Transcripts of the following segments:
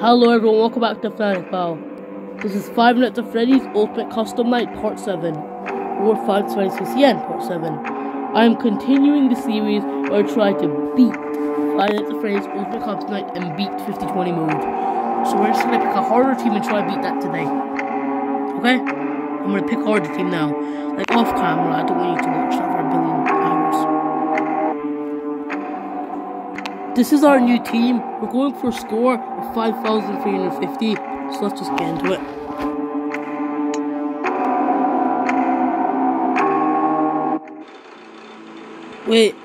Hello everyone, welcome back to Afnan Iqbal. This is 5 Minutes of Freddy's Ultimate Custom Night Part 7, or 5 Spice CCN Part 7. I am continuing the series where I try to beat 5 Nights at Freddy's Ultimate Custom Night and beat 50-20 mode. So we're just gonna pick a harder team and try to beat that today. Okay? I'm gonna pick harder team now. Like off camera, I don't want you to This is our new team. We're going for a score of 5,350. So let's just get into it. Wait.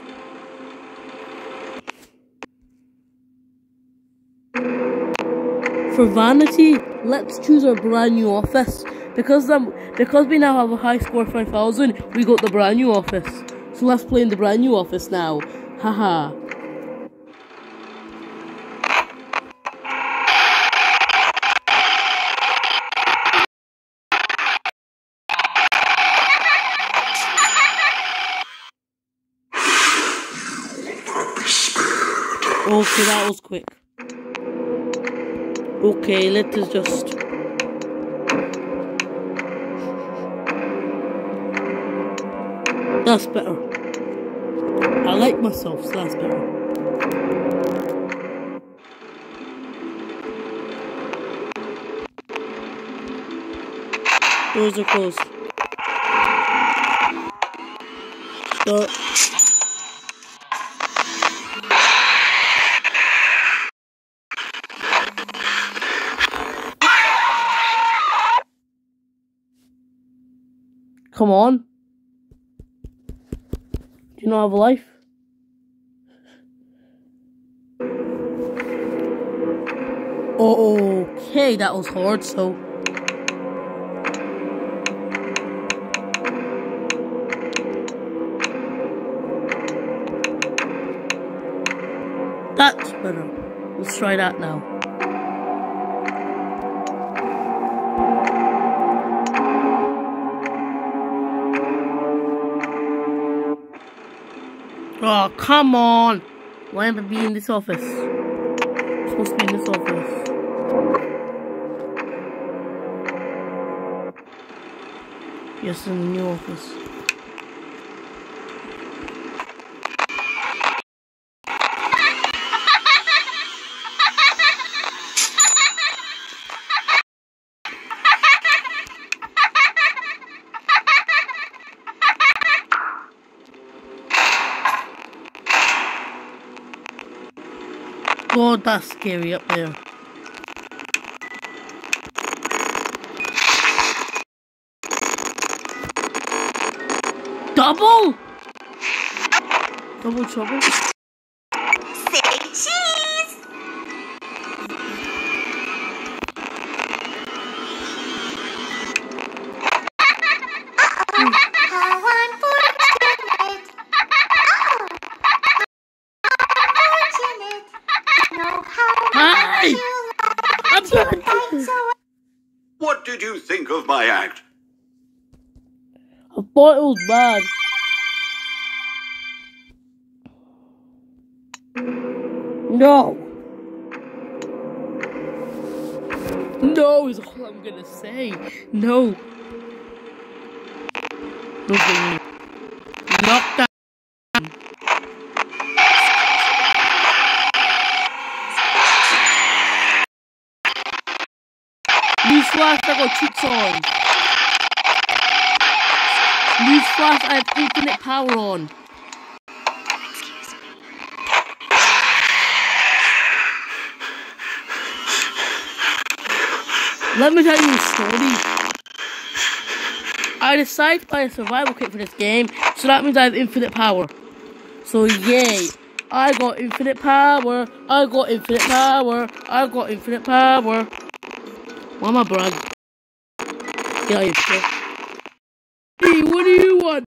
For vanity, let's choose our brand new office. Because um, because we now have a high score of 5,000, we got the brand new office. So let's play in the brand new office now. Haha. Okay, that was quick. Okay, let us just. That's better. I like myself, so that's better. Doors are closed. Start. Come on. Do you not have a life? Okay, that was hard, so. That's better. Let's try that now. Come on! Why am I being in this office? I'm supposed to be in this office. Yes, in the new office. God, that's scary up there. Double? Double trouble? You think of my act? I thought it was bad. No. No is all I'm gonna say. No. No, Cheats on. I have infinite power on. Let me tell you a story. I decided to buy a survival kit for this game, so that means I have infinite power. So yay, I got infinite power, I got infinite power, I got infinite power. Why am I brag? Out of here. Hey, what do you want?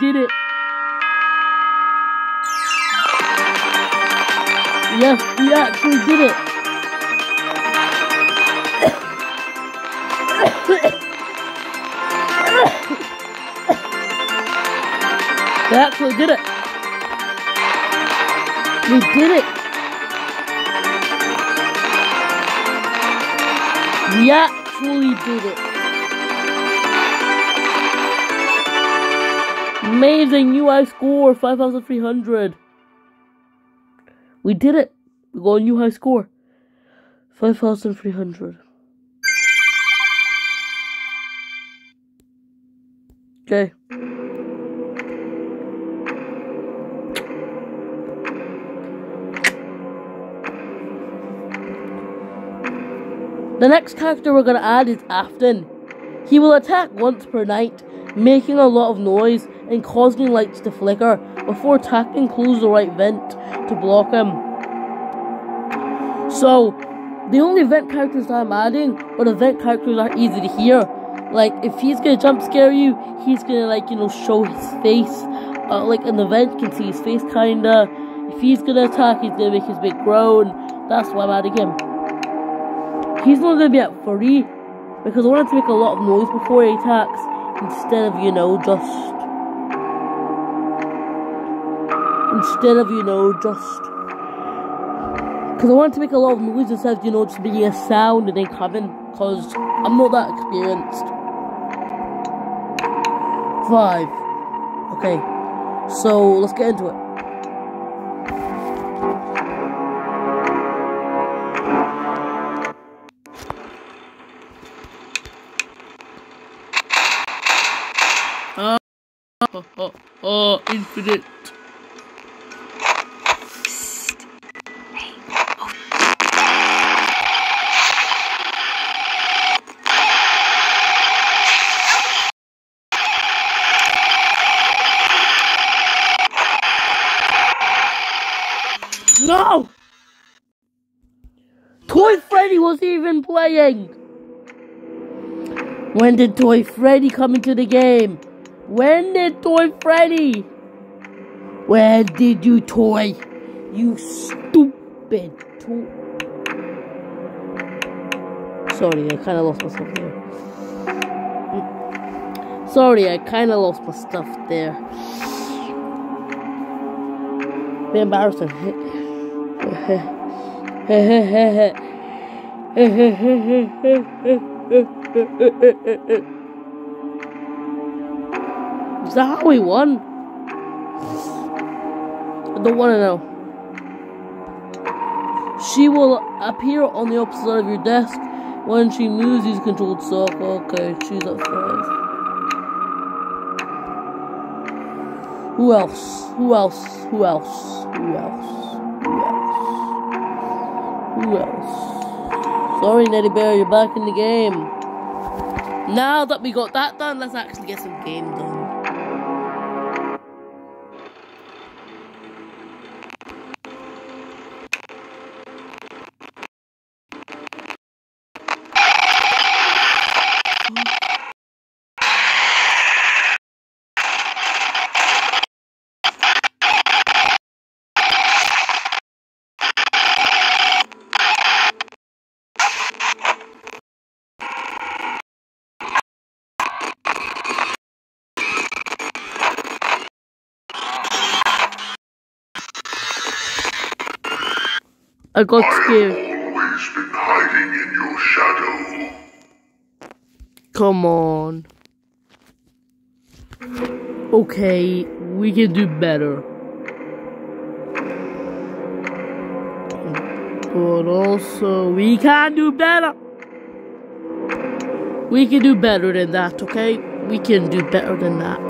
Did it. Yes, we actually did it. we actually did it. We did it. We actually did it. Amazing new high score, 5,300. We did it. We got a new high score, 5,300. Okay. The next character we're gonna add is Afton. He will attack once per night, making a lot of noise and causing lights to flicker before attacking close the right vent to block him. So, the only vent characters that I'm adding are the vent characters that are easy to hear. Like, if he's gonna jump scare you, he's gonna, like, you know, show his face. Uh, like, in the vent, you can see his face kinda. If he's gonna attack, he's gonna make his big groan. That's why I'm adding him. He's not gonna be at 30 because I wanted to make a lot of noise before he attacks instead of, you know, just. Instead of, you know, just. Because I want to make a lot of noise instead of, you know, just making a sound and then coming. Because I'm not that experienced. Five. Okay. So, let's get into it. No! Toy Freddy was even playing! When did Toy Freddy come into the game? When did Toy Freddy? Where did you toy? You stupid toy. Sorry, I kinda lost myself there. Mm. Sorry, I kinda lost my stuff there. Bit embarrassing. Is that how we won? Don't want to know. She will appear on the opposite side of your desk when she moves these controlled sock. Okay, she's at five. Who else? Who else? Who else? Who else? Who else? Who else? Sorry, Nettie Bear, you're back in the game. Now that we got that done, let's actually get some game done. I got scared. always been hiding in your shadow. Come on. Okay, we can do better. But also, we can do better. We can do better than that, okay? We can do better than that.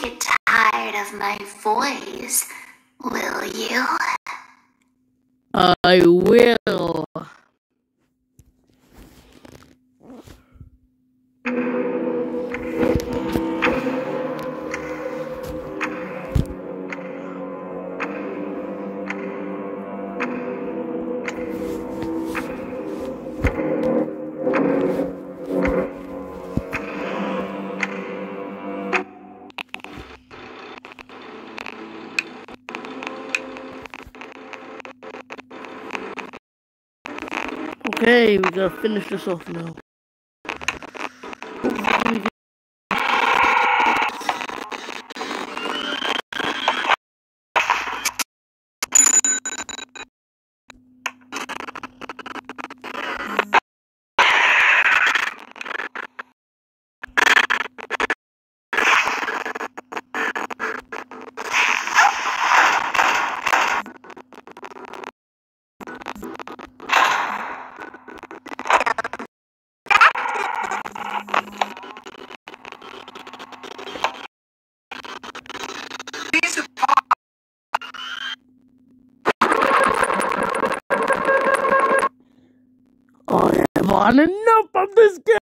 won't get tired of my voice, will you? I will. Okay, we gotta finish this off now. Had enough of this game.